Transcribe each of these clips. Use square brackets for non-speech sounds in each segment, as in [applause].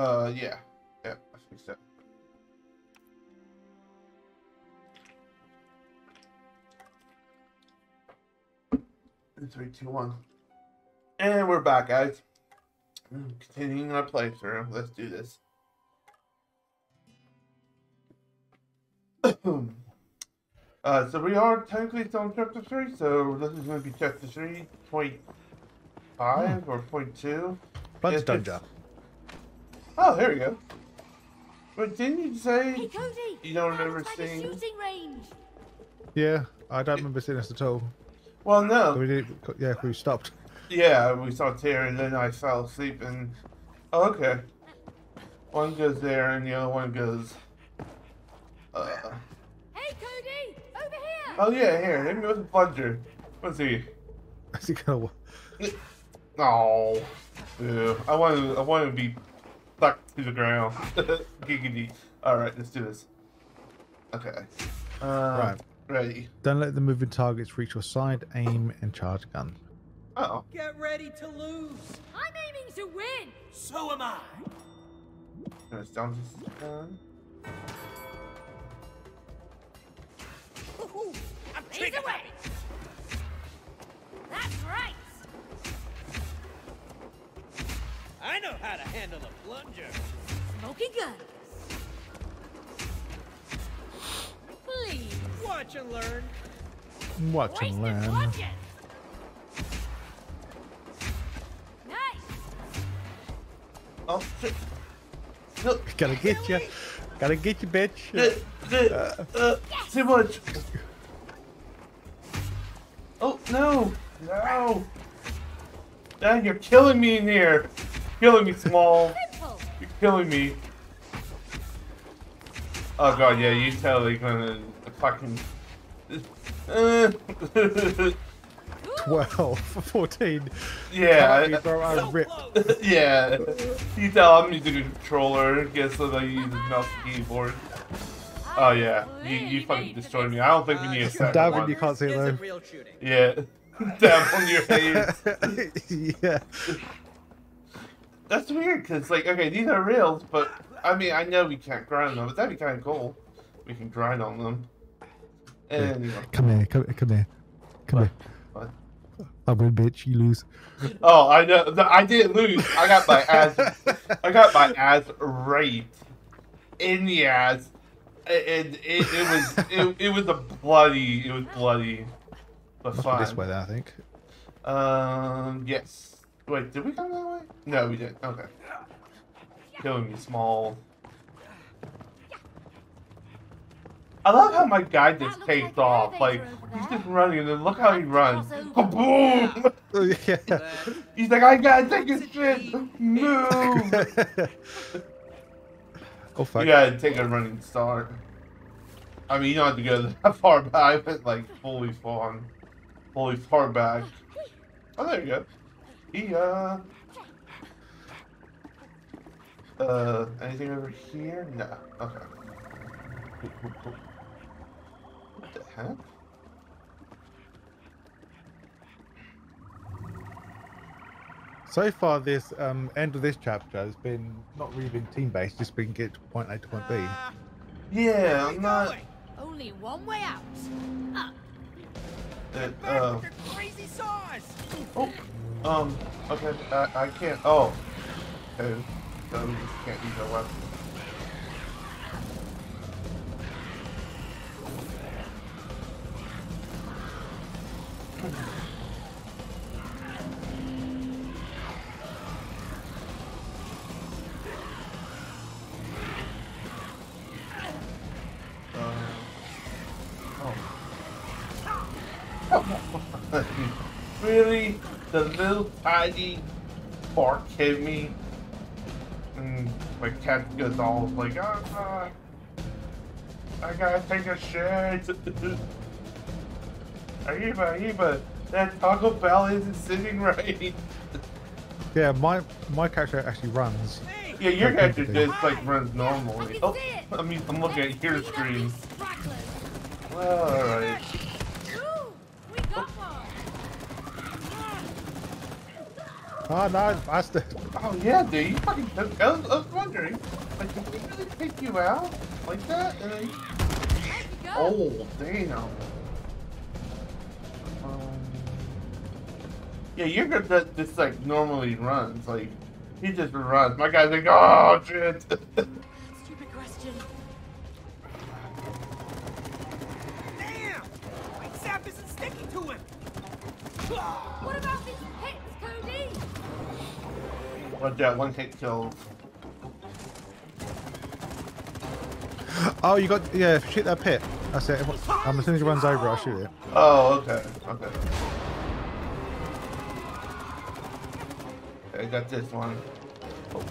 Uh, yeah. Yeah, I think so. Three, two, one. And we're back, guys. Continuing our playthrough. Let's do this. [coughs] uh, so we are technically still on chapter 3, so this is going to be chapter 3.5 or point 2. Bunch Yes, done job. Oh, here we go. But didn't you say Hey, Cody! you don't remember found seeing? shooting range. Yeah, I don't remember seeing this at all. Well, no. We did, yeah, we stopped. Yeah, we stopped here, and then I fell asleep, and oh, okay. One goes there, and the other one goes. Uh. Hey, Cody! Over here! Oh yeah, here. Hit me with a plunger. Let's see. [laughs] Is he gonna? [laughs] Oh, yeah. I want to. I want to be stuck to the ground. Giggity. All right, let's do this. Okay. Uh, Right. Ready. Don't let the moving targets reach your side. Aim and charge a gun. Oh. Get ready to lose. I'm aiming to win! So am I. Gonna down this gun. I'm He's away! That's right! I know how to handle a plunger. Smoking guns! Please! Watch and learn. Watch and Wasted learn. plunges! Nice! Oh shit. No. Gotta get you. Gotta get you, bitch. Uh, uh, uh, too much. Oh no! No! Dad, you're killing me in here. Killing me, small. [laughs] Simple! You're killing me. Oh god, yeah, you totally gonna fucking. Uh, 12, [laughs] 14. yeah, Can't be, bro, I So rip. close. [laughs] yeah. You tell I'm using a controller. Guess that I use a mouse and keyboard. Oh yeah, you, you fucking destroyed me. I don't think we need a Uh, second Damn it, one. you can't see it Isn't though. real shooting. Yeah. [laughs] Down on your face. yeah. That's weird, because, like, okay, these are reels, but, I mean, I know we can't grind them, but that'd be kind of cool. We can grind on them. Anyway. Come here, come, come here. Come here. What? I win, bitch. You lose. Oh, I know. no, I didn't lose. I got my ass. I got my ass raped in the ass, and it, it was it, it was a bloody. It was bloody. But Must fine. this way, then, I think. Um. Yes. Wait. Did we come that way? No, we didn't. Okay. Killing me, small. I love how my guy just takes like off. Like he's just running, and then look how he runs. Crossover. Kaboom! Oh, yeah. Uh, [laughs] He's like, I gotta take his shit. Move. [laughs] oh, fuck. you gotta take a running start. I mean, you don't have to go that [laughs] far back. I went like fully far, fully far back. Oh, there you go. Yeah. Uh, anything over here? No. Okay. What the heck? So far, this um, end of this chapter has been not really been team based, just been get to point A to point B. uh, Yeah, I'm not. going? Only one way out! Up! It, Back uh, with your crazy saws. Oh, um, okay, I, I can't. Oh, okay, so just can't use our weapon. Little tiny bark hit me? And my cat goes all like, ah, ah, I gotta take a shit. [laughs] Aiba, Aiba, that Taco Bell isn't sitting [laughs] right. Yeah, my my character actually runs. Yeah, your character just like runs normally. can Oh. I mean, I'm looking at your screen. Well, alright. Ooh, we got one! Oh no, I still. Oh yeah, dude. You fucking. I was, I was wondering, like, did he really take you out like that? And then, There you go. oh damn. Um, yeah, you're good that just like normally runs. Like he just runs. My guy's like, oh shit. [laughs] Stupid question. Damn! My sap isn't sticking to him! What about what that one hit kills. Oh, you got yeah. Shoot that pit. That's it. Um, as soon as he runs over, I'll shoot it. Oh, okay, okay. I got this one. Oh.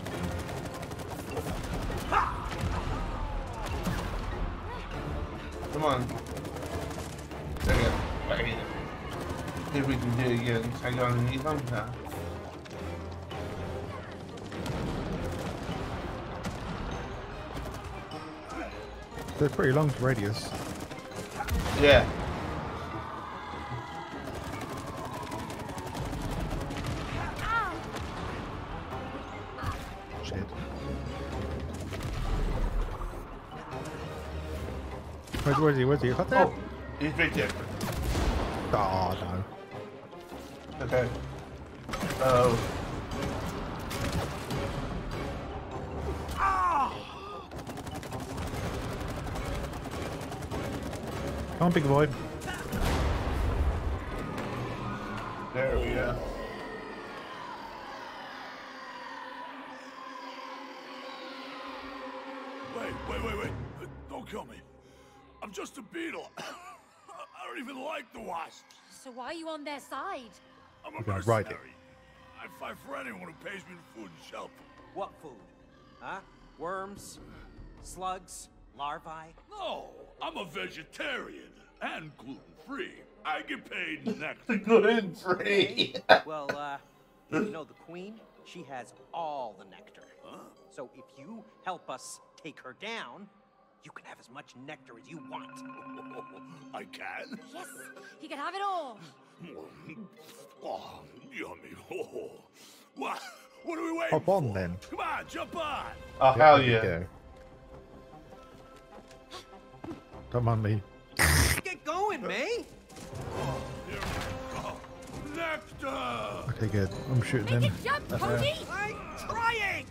Come on. There you go. Right here. See if we can do it again. I got underneath them now. They're pretty long radius. Yeah. Shit. Where's, where's he? Where's he? There? Oh, he's right there. Oh no. Okay. Oh. Come on, big boy. There we go. Wait, wait, wait, wait. Don't kill me. I'm just a beetle. [coughs] I don't even like the wasps. So why are you on their side? I'm a You're gonna ride it. mercenary. I fight for anyone who pays me food and shelter. What food? Huh? Worms? Slugs? Larvae? No, I'm a vegetarian and gluten-free. I get paid nectar. Good and free. Well, uh, you know the queen? She has all the nectar. Huh? So if you help us take her down, you can have as much nectar as you want. [laughs] I can? Yes, he can have it all. [laughs] Oh, yummy. Oh. [laughs] What? What are we waiting Hop on for? then. Come on, jump on. Oh, hell there you yeah. Don't mind me. Get going, May! Here we go. Nectar! Okay, good. I'm shooting Make him. it jump, That's Cody! I'm trying!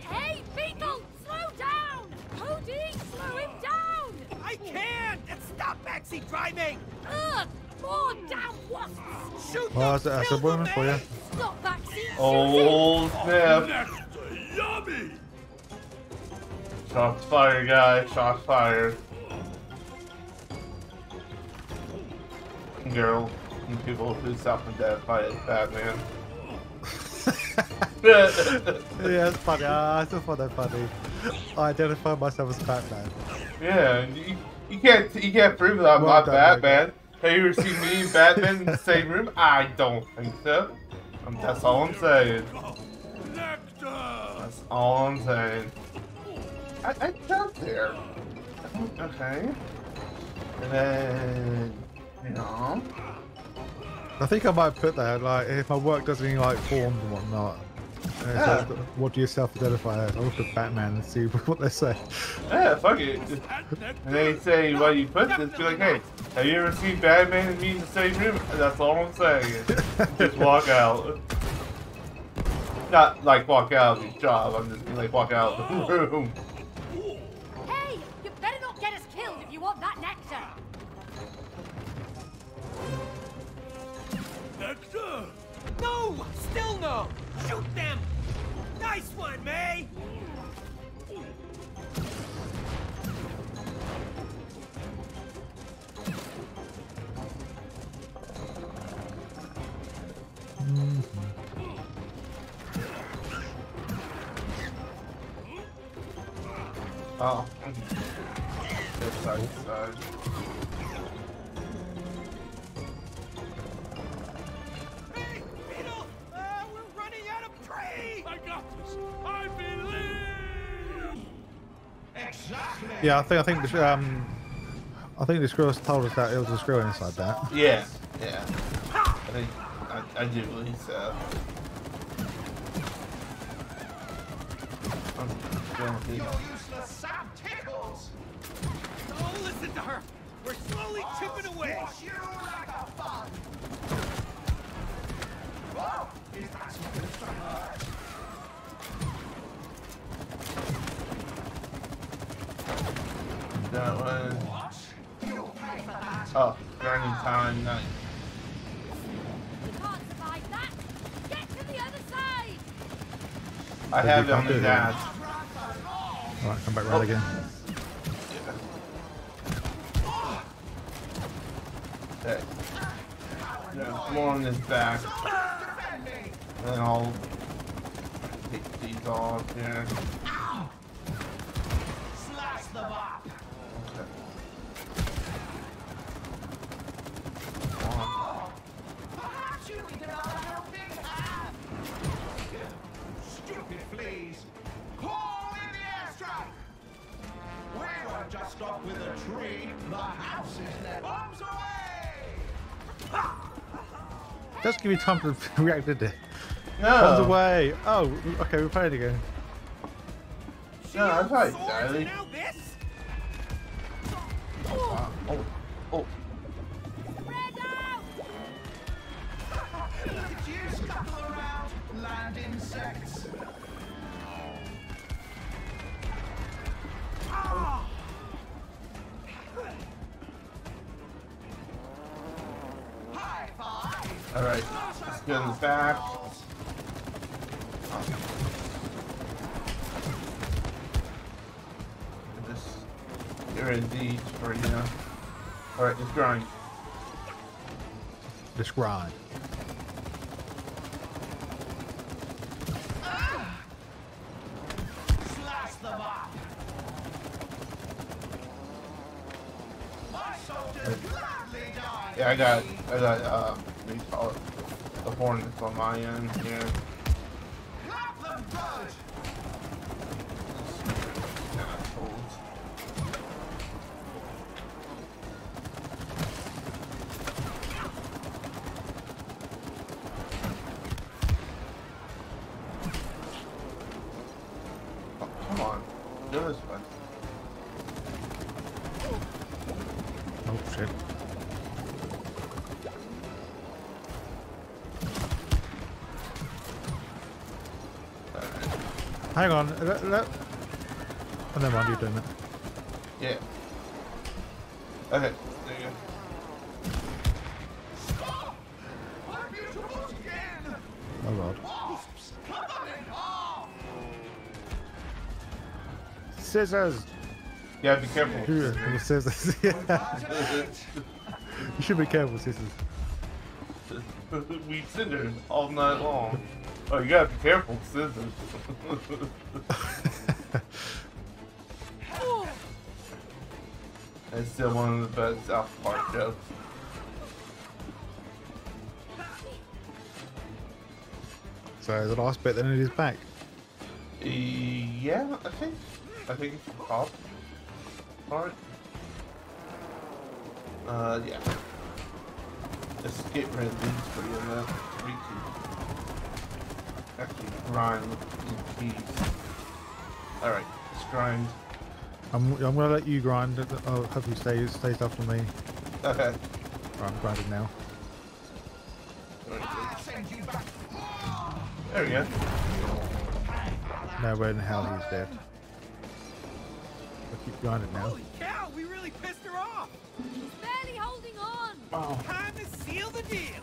Hey, Beetle, slow down! Cody, slow him down! I can't! And stop backseat driving! Ugh, more damn wasps! Shoot Well, those that's, that's a woman for you. Stop backseat! Oh, snap. Nectar! Yummy! Shots fired, guys. Shots fired. Girl and people who self-identify as Batman. [laughs] yeah, it's funny. Ah, it's just funny, funny. I identify myself as Batman. yeah, you, you can't you can't prove that I'm Well not done, Batman. Have you ever seen me and Batman in the same room? I don't think so. Um, that's all I'm saying. That's all I'm saying. I, I jumped there. Okay. And then, know. I think I might put that like if my work does any like forms and whatnot. Yeah. what do you self-identify as? I'll look at Batman and see [laughs] what they say. Yeah, fuck it. Just- That nectar! And they say, why you put this? Be like, hey, have you ever seen Batman and me in the same room? That's all I'm saying. [laughs] just walk out. Not like walk out of his job. I'm just like walk out of the [laughs] room. No! Still no! Shoot them! Nice one, May! Mm-hmm. Oh. Side, side. Yeah, I think I think the um, I think the squirrel told us that it was a screw inside that. Yeah, yeah. I think I, I do believe so. That. Oh, Get to the other side. I have can't do that. Alright, come back round again. Okay. Yeah, more on his back. And then I'll take these off here. Just give me time to [laughs] react, did it? No. Bombs away! Oh, okay, we're playing again. No, that's right, Swords, Daddy. Oh, oh. oh. Get in the back. Just get rid of these for you. All right, let's grind. Just grind. Slice them up! My soldiers gladly die! Yeah, I got, I got, uh, what do you call it? The hornets on my end here. Hang on. Oh, never mind, you're doing it. Yeah. Okay, there you go. Oh god. Wasps! Cut them in half! Scissors! Gotta be careful. The scissors? [laughs] yeah. You should be careful, scissors. [laughs] we scissors all night long. Oh, you gotta be careful, with scissors. That's still one of the best South Park jokes. So the last bit, then it is back. Yeah, I think. I think it's the top part. Uh, yeah. Let's get rid of these for you, and then we can actually grind in peace. Alright, let's grind. I'm, I'm gonna let you grind. I'll hope you stay stays after me. Okay. Right, I'm grinding now. I'll send you back. There we go. No, where in hell he's dead. I'll keep grinding now. Holy cow, we really pissed her off! He's barely holding on. Oh, Time to seal the deal!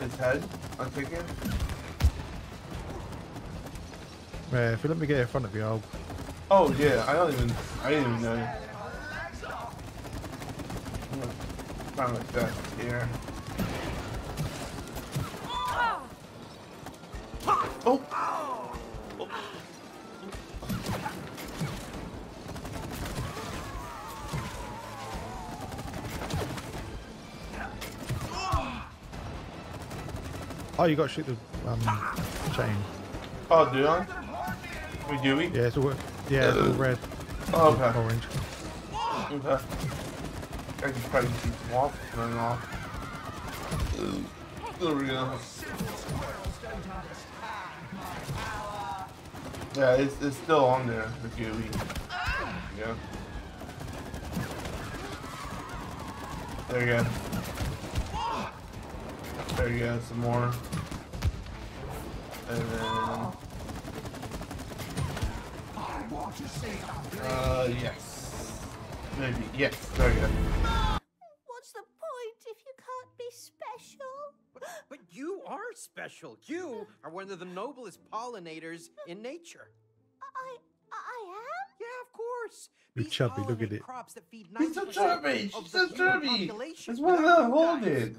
his head, I'm thinking. Yeah, if you let me get in front of you, I'll. Oh yeah, I don't even, I didn't even know. Of like that here. Ah! Oh! Oh, you got to shoot the um, chain. Oh, do I? We do we? Yeah, it's all. Yeah, it's all red, Oh, okay. orange. Okay. I can probably see some wasps running off. There we go. Yeah, it's, it's still on there, the gooey. Yeah. There you go. There you go, some more. And then, I want to say something. Uh, yes. Maybe, yes, there you go. What's the point if you can't be special? But, but you are special. You are one of the noblest pollinators in nature. I I am? Yeah, of course. You're Bees chubby, look at it. Crops that feed He's so chubby, of she's so chubby. It's That's what without I you hold it.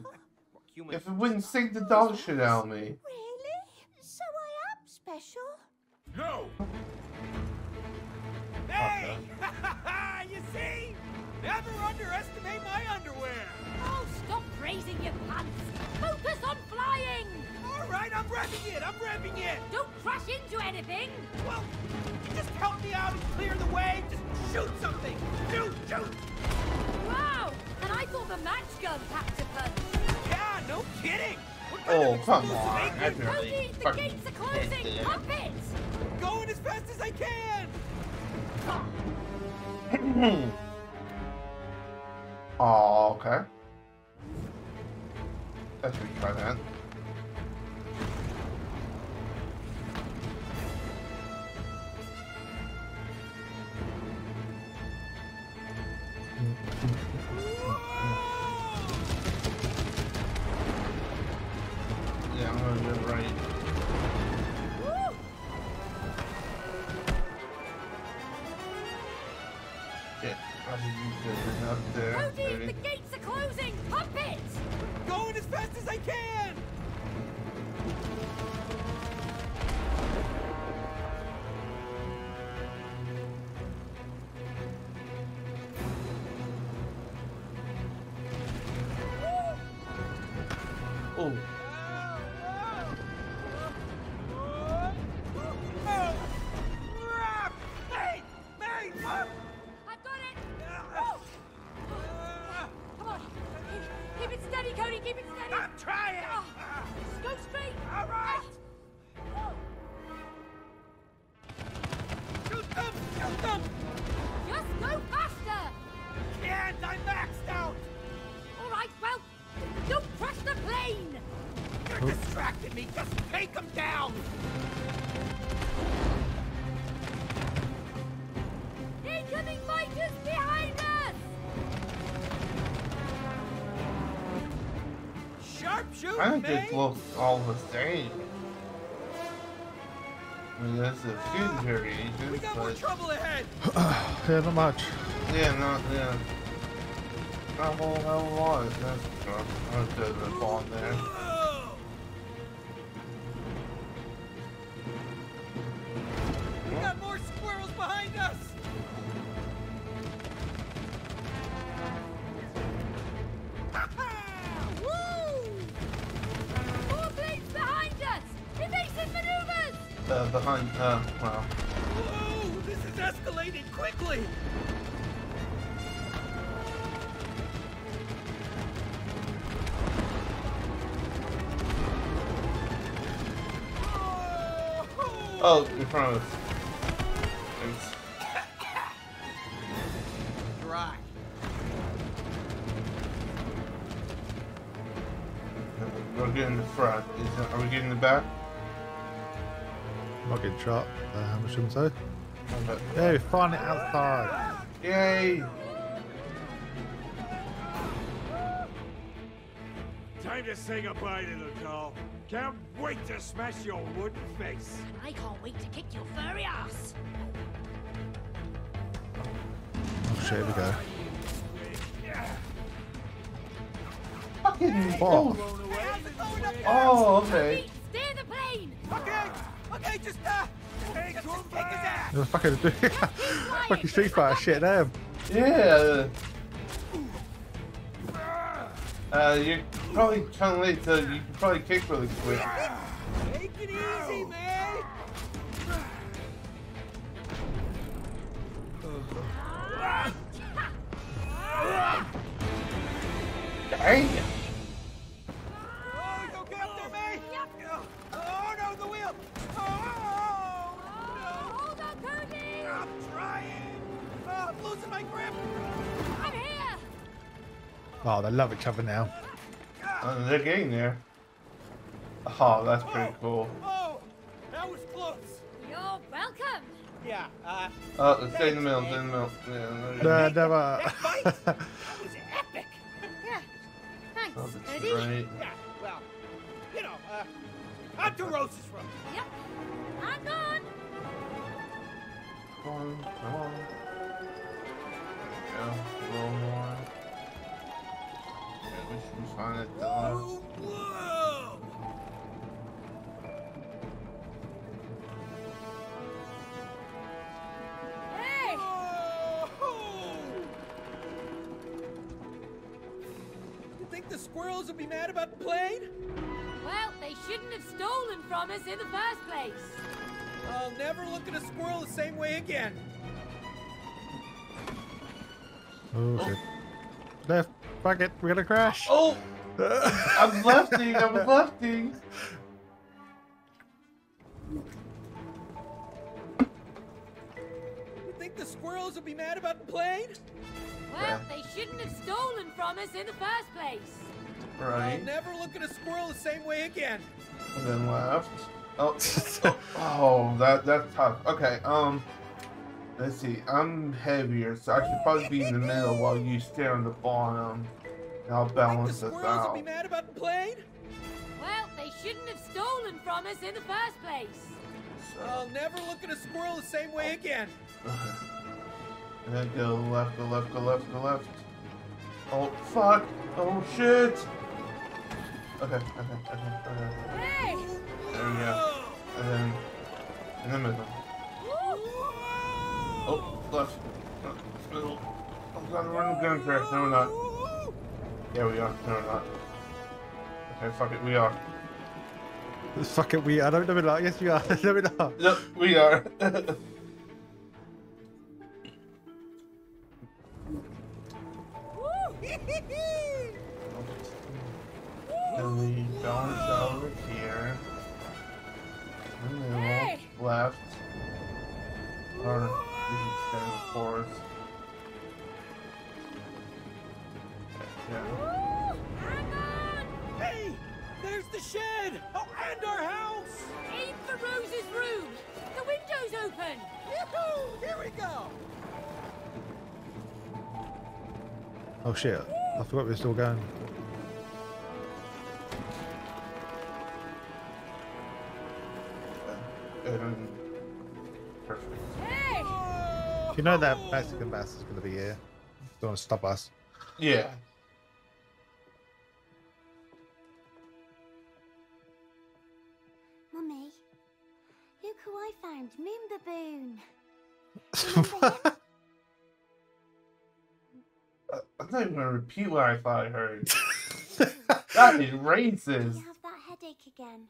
If it wouldn't sink the dog shit out of me. Really? So I am special? No! Hey! [laughs] you see? Never underestimate my underwear. Oh, stop raising your pants! Focus on flying! All right, I'm revving it. I'm revving it. Don't crash into anything! Well, just help me out and clear the way. Just shoot something. Shoot, shoot. Wow! And I thought the match gun packed a punch! Yeah, no kidding. Oh, come on. ain't That's good? not- Cody, the gates are closing! idiot. Pump it! Going as fast as I can. Oh, okay. That should be try that. Oh, Sharpshooter, I think man. this looks all the same. I mean, that's a few variations, We got more but trouble ahead. [sighs] Yeah, not much. yeah, not yeah. Not a whole hell of a lot. That's true. I'm gonna throw the ball in there. Oh, in front of us. Dry. We're getting the front. Is it, are we getting the back? Not getting shot. Uh, I'm assuming so. Okay. Yeah, we find it outside. Yay! Time to say goodbye, little doll. Can't wait to smash your wooden face. And I can't wait to kick your furry ass! Oh shit, here we go. Fucking Oh, How's it going up there? Oh, okay. Pete, steer the plane! Okay, okay, just uh, just, just take his ass. it was fucking [laughs] fucking Street Fighter shit, damn. Yeah. Uh, you're probably kind of late, so you can probably kick really quick. Take it easy, man. [sighs] Dang! Oh, they love each other now. Uh, they're getting there. Oh, that's pretty cool. Oh, that was close. You're welcome. Yeah, uh, Oh, stay in the middle, stay in the middle. Yeah, No, no, never. that fight, that [laughs] was epic. Yeah. Thanks, oh, that's Cody. right. Yeah, well, you know, uh, on to Rose's room. Yep. I'm gone. Come on, come on. There. A little more. Yeah, we should be fine at the whoa! Hey! You think the squirrels will be mad about the plane? Well, they shouldn't have stolen from us in the first place. I'll never look at a squirrel the same way again. Oh, shit. Left. Fuck it. We're gonna crash. Oh! [laughs] I'm lefting, I'm lefting. You think the squirrels will be mad about the plane? Well, they shouldn't have stolen from us in the first place. I'll Right. never look at a squirrel the same way again. And then left. Oh, oh, [laughs] oh, that that's tough. Okay, um, let's see. I'm heavier, so I should probably be in the middle while you stay on the bottom. And I'll balance us squirrels will out. be mad about the plane? Well, they shouldn't have stolen from us in the first place. I'll never look at a squirrel the same way again. [laughs] And then go left, go left, go left, go left. Oh fuck! Oh shit! Okay, okay, okay, okay. Hey! There we go. Oh. And then in the middle. Left. Uh, middle. Oh god, we're gonna crash. No, we're not. Yeah, we are. No, we're not. Okay, fuck it, we are. Fuck it. We. I don't know. We're not. Yes, we are. [laughs] no, we're not. Yep, we are. [laughs] Then we bounce over here. And then Hey! left. Or we can stay the course. Yeah. Woo! Hang on! Hey! There's the shed! Oh, and our house! Aim for Rose's room! The window's open! Yoo-hoo! Here we go! Oh shit. I forgot we were still going. And You know that Mexican bass is gonna be here. Don't want to stop us. Yeah. Mummy, look who I found, Moon Baboon. [laughs] I- I'm not even gonna repeat what I thought I heard. [laughs] that is You racist. have that headache again.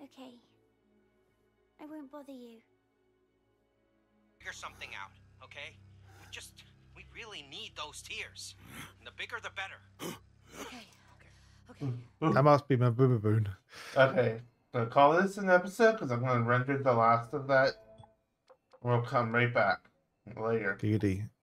Okay. I won't bother you. Figure something out, okay? We just, we really need those tears. And the bigger the better. Okay. Okay. Okay. That must be my boobaboon. Okay, so call this an episode because I'm gonna render the last of that. We'll come right back later. Goody.